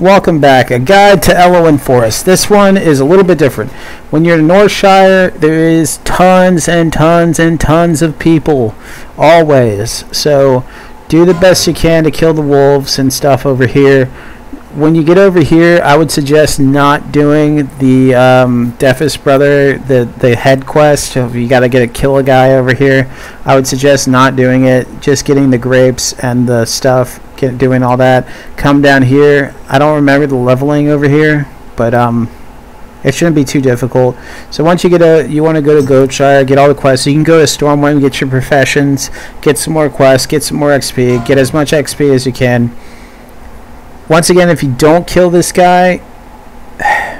welcome back. A guide to Elwynn Forest. This one is a little bit different. When you're in Northshire, there is tons and tons and tons of people, always. So do the best you can to kill the wolves and stuff over here. When you get over here, I would suggest not doing the um, Defias Brother, the, the head quest. You got to get a kill a guy over here, I would suggest not doing it. Just getting the grapes and the stuff, get, doing all that. Come down here. I don't remember the leveling over here, but um, it shouldn't be too difficult. So once you get a, you want to go to Goldshire, get all the quests. So you can go to Stormwind, get your professions, get some more quests, get some more XP, get as much XP as you can. Once again, if you don't kill this guy,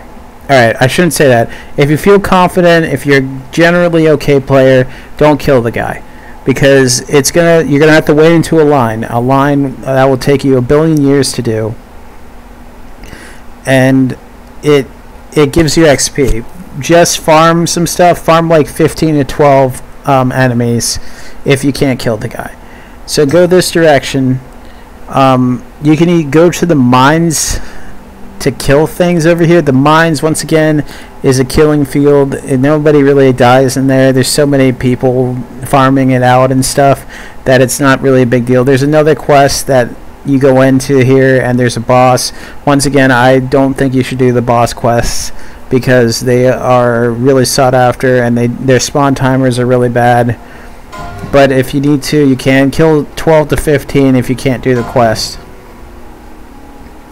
Alright, I shouldn't say that. If you feel confident, if you're generally okay player, don't kill the guy. Because it's gonna you're gonna have to wait into a line. A line that will take you a billion years to do. And it it gives you XP. Just farm some stuff, farm like fifteen to twelve um, enemies if you can't kill the guy. So go this direction. Um, you can go to the mines to kill things over here. The mines, once again, is a killing field. And nobody really dies in there. There's so many people farming it out and stuff that it's not really a big deal. There's another quest that you go into here and there's a boss. Once again, I don't think you should do the boss quests because they are really sought after and they their spawn timers are really bad. But if you need to, you can kill 12 to 15 if you can't do the quest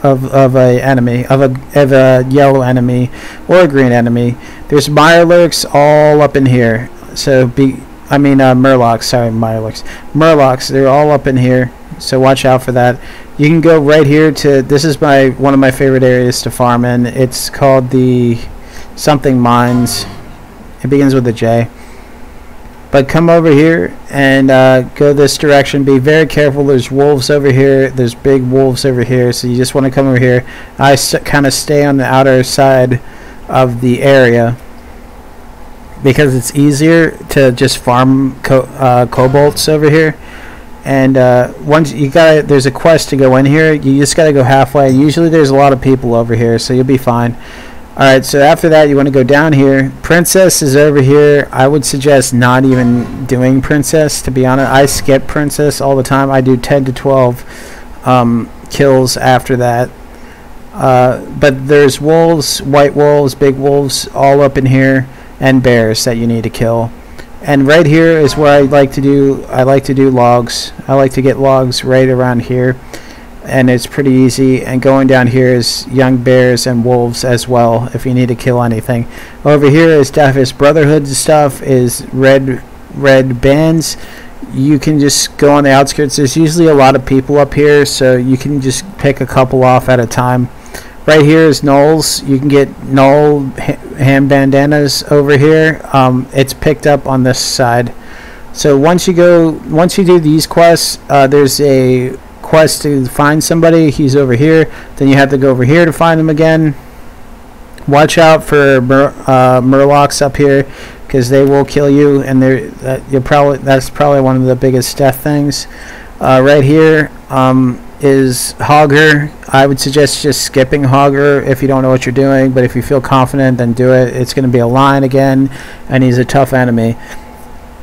of of a enemy of a of a yellow enemy or a green enemy. There's Mirelurks all up in here. So be I mean uh, Murlocs. Sorry, Mirelurks. Murlocs. They're all up in here. So watch out for that. You can go right here to this is my one of my favorite areas to farm in. It's called the something mines. It begins with a J. But come over here and uh, go this direction. Be very careful. There's wolves over here. There's big wolves over here. So you just want to come over here. I kind of stay on the outer side of the area because it's easier to just farm co uh, kobolds over here. And uh, once you got, there's a quest to go in here. You just got to go halfway. Usually there's a lot of people over here, so you'll be fine. Alright, so after that you want to go down here. Princess is over here. I would suggest not even doing Princess, to be honest. I skip Princess all the time. I do 10 to 12 um, kills after that. Uh, but there's wolves, white wolves, big wolves, all up in here, and bears that you need to kill. And right here is where I like to do, I like to do logs. I like to get logs right around here and it's pretty easy. And going down here is young bears and wolves as well if you need to kill anything. Over here is Defias Brotherhood stuff is red red bands. You can just go on the outskirts. There's usually a lot of people up here so you can just pick a couple off at a time. Right here is gnolls you can get gnoll hand bandanas over here. Um, it's picked up on this side. So once you go once you do these quests uh, there's a quest to find somebody. He's over here. Then you have to go over here to find him again. Watch out for Mur uh, Murlocs up here because they will kill you, and they're uh, you're probably that's probably one of the biggest death things. Uh, right here um, is Hogger. I would suggest just skipping Hogger if you don't know what you're doing, but if you feel confident, then do it. It's going to be a line again, and he's a tough enemy.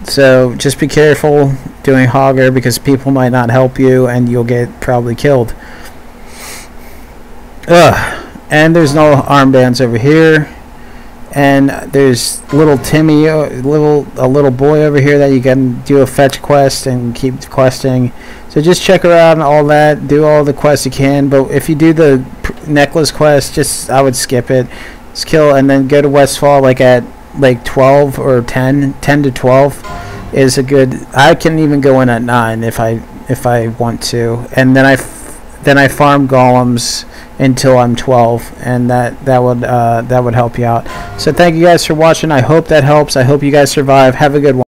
So just be careful doing Hogger because people might not help you and you'll get probably killed. Ugh. And there's no armbands over here. And there's little Timmy, uh, little a little boy over here that you can do a fetch quest and keep questing. So just check around and all that, do all the quests you can. But if you do the necklace quest, just I would skip it. Just kill and then go to Westfall like at like 12 or 10, 10 to 12 is a good. I can even go in at nine if I if I want to, and then I then I farm golems until I'm 12, and that that would uh, that would help you out. So thank you guys for watching. I hope that helps. I hope you guys survive. Have a good one.